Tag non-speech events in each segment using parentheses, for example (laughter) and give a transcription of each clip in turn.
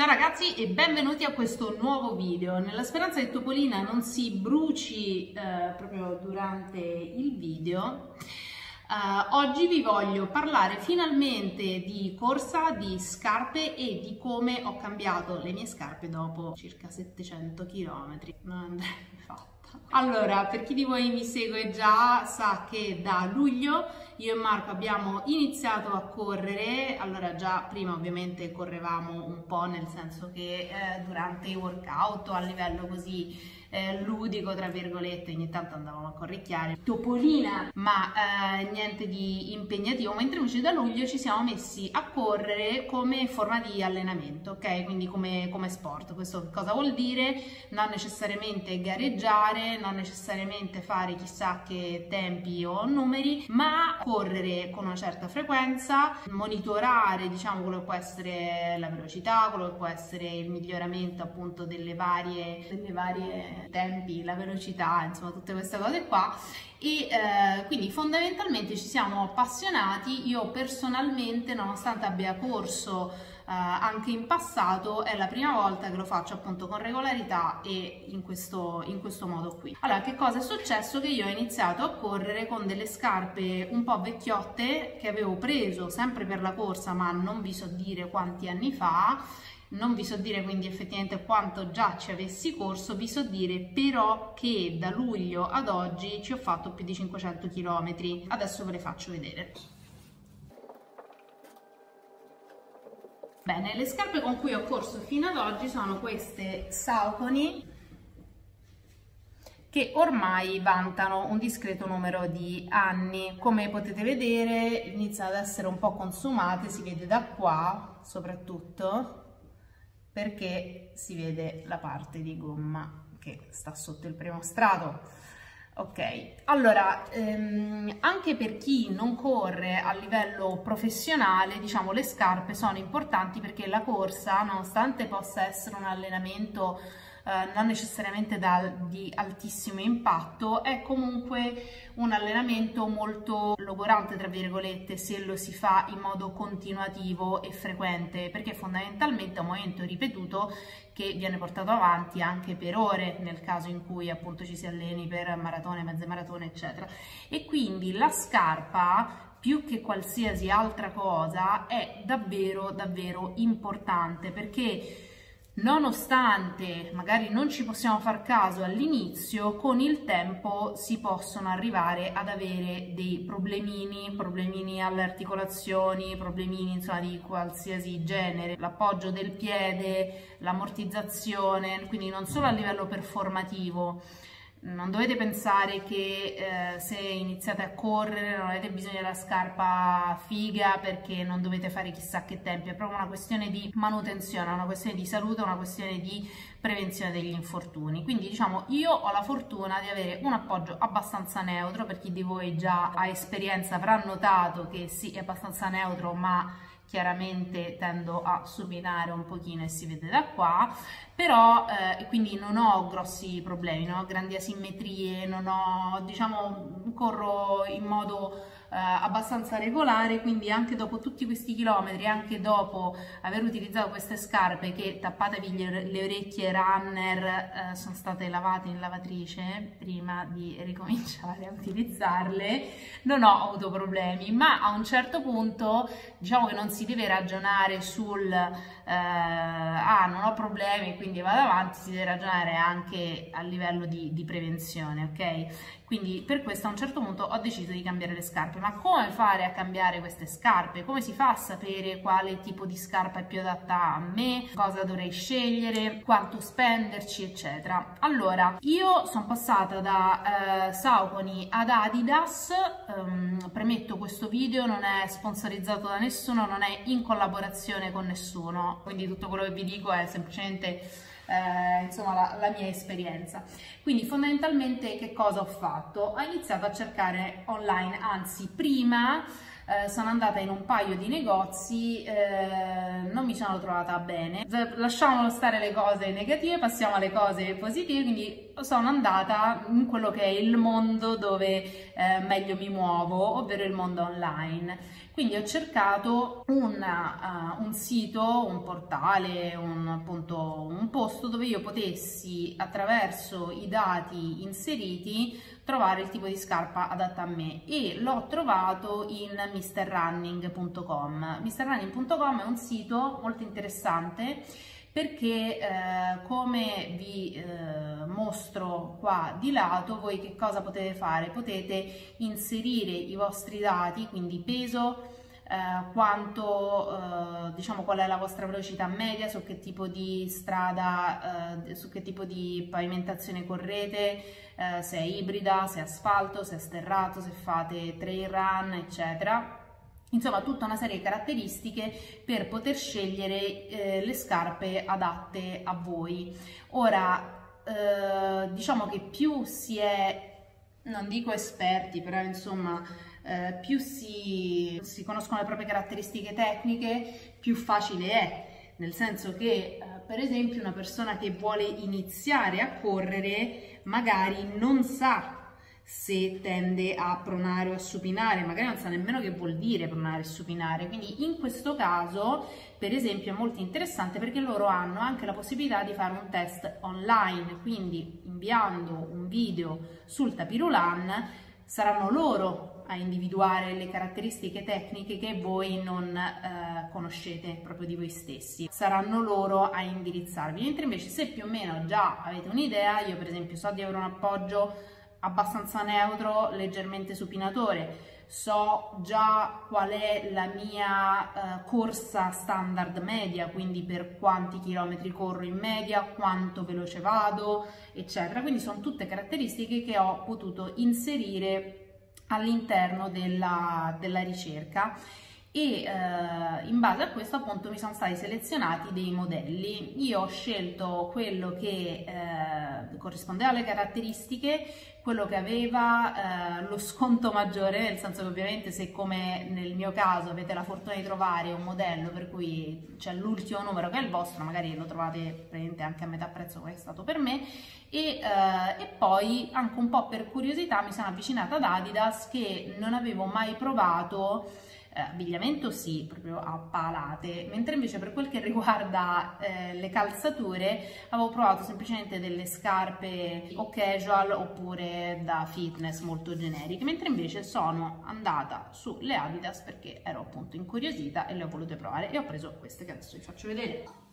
Ciao ragazzi e benvenuti a questo nuovo video. Nella speranza che Topolina non si bruci eh, proprio durante il video, eh, oggi vi voglio parlare finalmente di corsa, di scarpe e di come ho cambiato le mie scarpe dopo circa 700 km. Non andrebbe (laughs) fatto. Allora, per chi di voi mi segue già sa che da luglio io e Marco abbiamo iniziato a correre, allora già prima ovviamente correvamo un po' nel senso che eh, durante i workout a livello così eh, ludico, tra virgolette, ogni tanto andavamo a corricchiare, topolina, ma eh, niente di impegnativo, mentre invece da luglio ci siamo messi a correre come forma di allenamento, ok? Quindi come, come sport. Questo cosa vuol dire? Non necessariamente gareggiare, non necessariamente fare chissà che tempi o numeri, ma correre con una certa frequenza, monitorare, diciamo, quello che può essere la velocità, quello che può essere il miglioramento appunto delle varie, delle varie tempi, la velocità, insomma tutte queste cose qua e eh, quindi fondamentalmente ci siamo appassionati, io personalmente nonostante abbia corso eh, anche in passato è la prima volta che lo faccio appunto con regolarità e in questo, in questo modo qui. Allora che cosa è successo? Che io ho iniziato a correre con delle scarpe un po' vecchiotte che avevo preso sempre per la corsa ma non vi so dire quanti anni fa non vi so dire quindi effettivamente quanto già ci avessi corso, vi so dire però che da luglio ad oggi ci ho fatto più di 500 km. Adesso ve le faccio vedere. Bene, le scarpe con cui ho corso fino ad oggi sono queste Saucony che ormai vantano un discreto numero di anni. Come potete vedere iniziano ad essere un po' consumate, si vede da qua soprattutto, perché si vede la parte di gomma che sta sotto il primo strato. Ok, allora ehm, anche per chi non corre a livello professionale, diciamo le scarpe sono importanti perché la corsa, nonostante possa essere un allenamento eh, non necessariamente da, di altissimo impatto, è comunque un allenamento molto logorante, tra virgolette, se lo si fa in modo continuativo e frequente, perché fondamentalmente è un movimento ripetuto che viene portato avanti anche per ore nel caso in cui appunto ci si alleni per maratone, mezze maratone, eccetera. E quindi la scarpa più che qualsiasi altra cosa è davvero davvero importante perché Nonostante magari non ci possiamo far caso all'inizio, con il tempo si possono arrivare ad avere dei problemini, problemini alle articolazioni, problemini insomma di qualsiasi genere, l'appoggio del piede, l'ammortizzazione, quindi non solo a livello performativo, non dovete pensare che eh, se iniziate a correre non avete bisogno della scarpa figa perché non dovete fare chissà che tempi, è proprio una questione di manutenzione, una questione di salute, una questione di prevenzione degli infortuni. Quindi diciamo io ho la fortuna di avere un appoggio abbastanza neutro, per chi di voi già ha esperienza avrà notato che sì è abbastanza neutro ma chiaramente tendo a supinare un pochino e si vede da qua, però eh, quindi non ho grossi problemi, non ho grandi asimmetrie, non ho, diciamo, corro in modo abbastanza regolare, quindi anche dopo tutti questi chilometri, anche dopo aver utilizzato queste scarpe che tappatevi le, le orecchie runner eh, sono state lavate in lavatrice prima di (laughs) ricominciare a utilizzarle, non ho avuto problemi, ma a un certo punto diciamo che non si deve ragionare sul eh, ah non ho problemi quindi vado avanti, si deve ragionare anche a livello di, di prevenzione, ok? Quindi per questo a un certo punto ho deciso di cambiare le scarpe. Ma come fare a cambiare queste scarpe? Come si fa a sapere quale tipo di scarpa è più adatta a me? Cosa dovrei scegliere? Quanto spenderci? Eccetera. Allora, io sono passata da eh, Saucony ad Adidas. Um, premetto questo video non è sponsorizzato da nessuno, non è in collaborazione con nessuno. Quindi tutto quello che vi dico è semplicemente eh, insomma la, la, mia esperienza. Quindi fondamentalmente che cosa ho fatto? Ho iniziato a cercare online, anzi prima eh, sono andata in un paio di negozi, eh, non mi sono trovata bene. Lasciamo stare le cose negative, passiamo alle cose positive, quindi sono andata in quello che è il mondo dove eh, meglio mi muovo, ovvero il mondo online. Quindi ho cercato una, uh, un sito, un portale, un, appunto, un posto dove io potessi attraverso i dati inseriti trovare il tipo di scarpa adatta a me e l'ho trovato in mrrunning.com. mrrunning.com è un sito molto interessante perché eh, come vi eh, mostro qua di lato voi che cosa potete fare? Potete inserire i vostri dati quindi peso eh, quanto eh, diciamo qual è la vostra velocità media su che tipo di strada eh, su che tipo di pavimentazione correte se è ibrida se è asfalto se è sterrato se fate trail run eccetera Insomma, tutta una serie di caratteristiche per poter scegliere eh, le scarpe adatte a voi. Ora, eh, diciamo che più si è, non dico esperti, però insomma, eh, più si, si, conoscono le proprie caratteristiche tecniche, più facile è. Nel senso che, eh, per esempio, una persona che vuole iniziare a correre magari non sa se tende a pronare o a supinare, magari non sa nemmeno che vuol dire pronare e supinare, quindi in questo caso per esempio è molto interessante perché loro hanno anche la possibilità di fare un test online, quindi inviando un video sul tapirulan saranno loro a individuare le caratteristiche tecniche che voi non eh, conoscete proprio di voi stessi. Saranno loro a indirizzarvi, mentre invece se più o meno già avete un'idea, io per esempio so di avere un appoggio abbastanza neutro, leggermente supinatore. So già qual è la mia eh, corsa standard media, quindi per quanti chilometri corro in media, quanto veloce vado, eccetera. Quindi sono tutte caratteristiche che ho potuto inserire all'interno della, della ricerca e eh, in base a questo appunto mi sono stati selezionati dei modelli. Io ho scelto quello che eh, corrispondeva alle caratteristiche, quello che aveva eh, lo sconto maggiore, nel senso che ovviamente se come nel mio caso avete la fortuna di trovare un modello per cui c'è l'ultimo numero che è il vostro, magari lo trovate anche a metà prezzo come è stato per me, e, eh, e poi anche un po' per curiosità mi sono avvicinata ad Adidas che non avevo mai provato eh, abbigliamento sì, proprio a palate, mentre invece per quel che riguarda eh, le calzature avevo provato semplicemente delle scarpe o casual oppure da fitness molto generiche, mentre invece sono andata sulle Adidas perché ero appunto incuriosita e le ho volute provare e ho preso queste che adesso vi faccio vedere.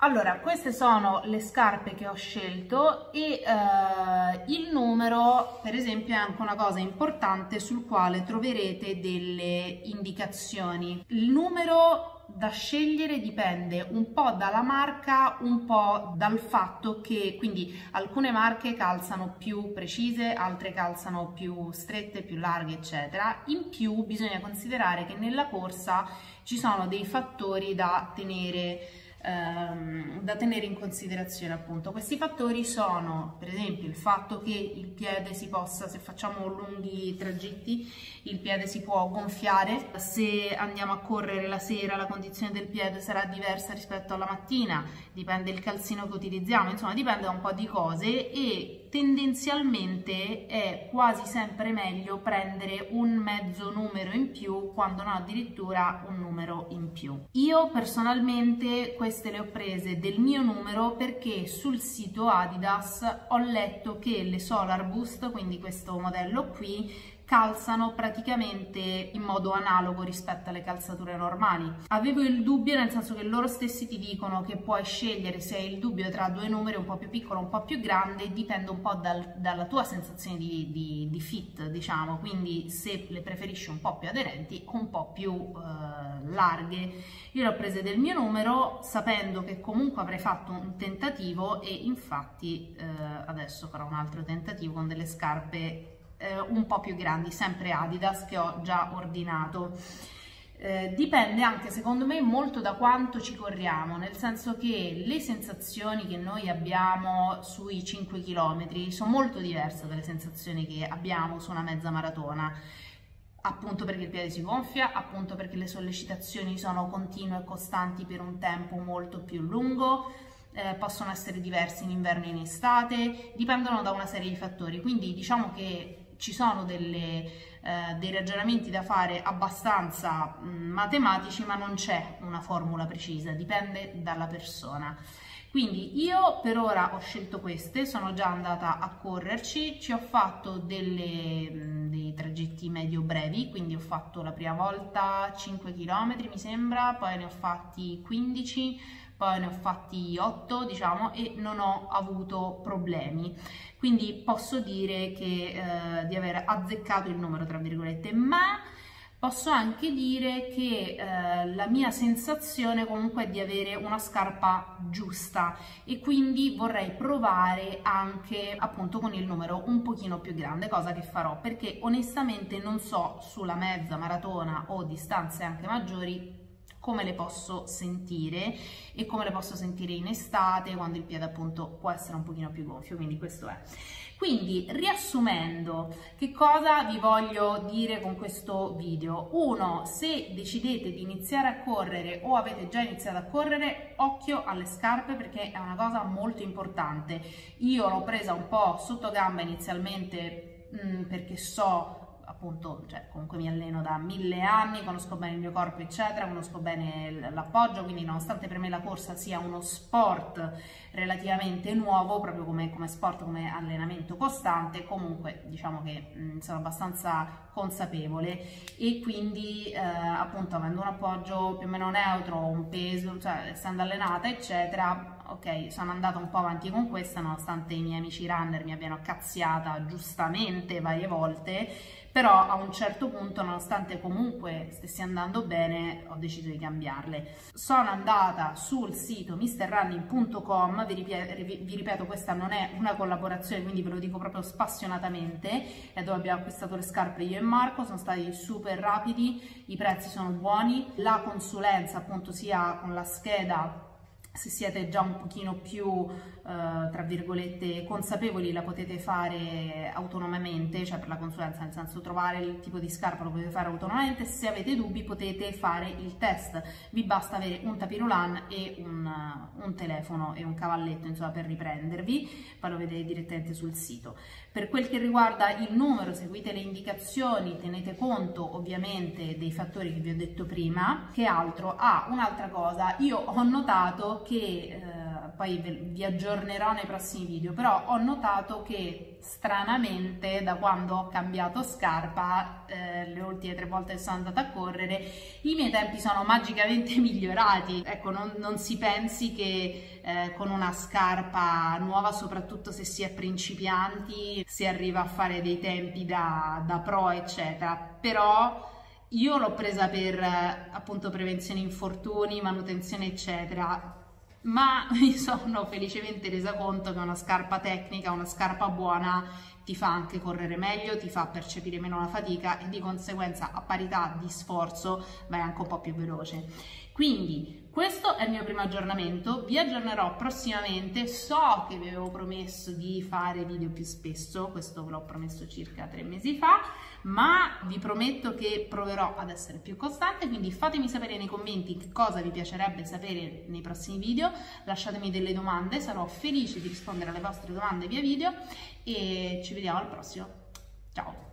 Allora, queste sono le scarpe che ho scelto e eh, il numero, per esempio, è anche una cosa importante sul quale troverete delle indicazioni. Il numero da scegliere dipende un po' dalla marca, un po' dal fatto che quindi alcune marche calzano più precise, altre calzano più strette, più larghe, eccetera. In più bisogna considerare che nella corsa ci sono dei fattori da tenere ehm, da tenere in considerazione appunto. Questi fattori sono per esempio il fatto che il piede si possa, se facciamo lunghi tragitti, il piede si può gonfiare, se andiamo a correre la sera la condizione del piede sarà diversa rispetto alla mattina, dipende il calzino che utilizziamo, insomma dipende da un po' di cose e tendenzialmente è quasi sempre meglio prendere un mezzo numero in più quando non addirittura un numero in più. Io personalmente queste le ho prese del mio numero perché sul sito Adidas ho letto che le Solar Boost, quindi questo modello qui, calzano praticamente in modo analogo rispetto alle calzature normali. Avevo il dubbio nel senso che loro stessi ti dicono che puoi scegliere se hai il dubbio tra due numeri un po' più piccolo o un po' più grande, dipende un po' dal, dalla tua sensazione di, di, di, fit, diciamo, quindi se le preferisci un po' più aderenti o un po' più eh, larghe. Io le ho prese del mio numero sapendo che comunque avrei fatto un tentativo e infatti eh, adesso farò un altro tentativo con delle scarpe eh, un po' più grandi, sempre Adidas che ho già ordinato. eh, dipende anche secondo me molto da quanto ci corriamo, nel senso che le sensazioni che noi abbiamo sui 5 km sono molto diverse dalle sensazioni che abbiamo su una mezza maratona appunto perché il piede si gonfia, appunto perché le sollecitazioni sono continue e costanti per un tempo molto più lungo, eh, possono essere diversi in inverno e in estate, dipendono da una serie di fattori, quindi diciamo che ci sono delle, eh, dei ragionamenti da fare abbastanza mh, matematici, ma non c'è una formula precisa, dipende dalla persona. Quindi io per ora ho scelto queste, sono già andata a correrci, ci ho fatto delle, dei tragetti medio brevi, quindi ho fatto la prima volta 5 km mi sembra, poi ne ho fatti 15, poi ne ho fatti 8 diciamo e non ho avuto problemi. Quindi posso dire che, eh, di aver azzeccato il numero tra virgolette ma Posso anche dire che eh, la mia sensazione comunque è di avere una scarpa giusta e quindi vorrei provare anche appunto con il numero un pochino più grande, cosa che farò perché onestamente non so sulla mezza maratona o distanze anche maggiori come le posso sentire e come le posso sentire in estate quando il piede appunto può essere un pochino più gonfio, quindi questo è. Quindi riassumendo, che cosa vi voglio dire con questo video? Uno, se decidete di iniziare a correre o avete già iniziato a correre, occhio alle scarpe perché è una cosa molto importante. Io l'ho presa un po' sotto gamba inizialmente mm, perché so appunto, cioè, comunque mi alleno da mille anni, conosco bene il mio corpo, eccetera, conosco bene l'appoggio, quindi nonostante per me la corsa sia uno sport relativamente nuovo, proprio come, come sport, come allenamento costante, comunque diciamo che mh, sono abbastanza consapevole e quindi eh, appunto avendo un appoggio più o meno neutro, un peso, cioè essendo allenata, eccetera, ok, sono andata un po' avanti con questa, nonostante i miei amici runner mi abbiano cazziata giustamente varie volte, però a un certo punto, nonostante comunque stessi andando bene, ho deciso di cambiarle. Sono andata sul sito mrrunning.com, vi, vi ripeto, questa non è una collaborazione, quindi ve lo dico proprio spassionatamente, è dove abbiamo acquistato le scarpe io e Marco, sono stati super rapidi, i prezzi sono buoni, la consulenza appunto sia con la scheda se siete già un pochino più, eh, tra virgolette, consapevoli la potete fare autonomamente, cioè per la consulenza, nel senso trovare il tipo di scarpa lo potete fare autonomamente, se avete dubbi potete fare il test, vi basta avere un tapirulan e un, un telefono e un cavalletto insomma per riprendervi, poi lo vedete direttamente sul sito. Per quel che riguarda il numero, seguite le indicazioni, tenete conto ovviamente dei fattori che vi ho detto prima, che altro? Ah, un'altra cosa, io ho notato che eh, poi vi aggiornerò nei prossimi video, però ho notato che stranamente da quando ho cambiato scarpa, eh, le ultime tre volte che sono andata a correre, i miei tempi sono magicamente (laughs) migliorati. Ecco, non, non si pensi che eh, con una scarpa nuova, soprattutto se si è principianti, si arriva a fare dei tempi da, da pro, eccetera. Però io l'ho presa per appunto prevenzione infortuni, manutenzione, eccetera ma (laughs) mi sono felicemente resa conto che una scarpa tecnica, una scarpa buona ti fa anche correre meglio, ti fa percepire meno la fatica e di conseguenza a parità di sforzo vai anche un po' più veloce. Quindi questo è il mio primo aggiornamento, vi aggiornerò prossimamente, so che vi avevo promesso di fare video più spesso, questo ve l'ho promesso circa tre mesi fa, ma vi prometto che proverò ad essere più costante, quindi fatemi sapere nei commenti che cosa vi piacerebbe sapere nei prossimi video, lasciatemi delle domande, sarò felice di rispondere alle vostre domande via video e ci vediamo al prossimo, ciao!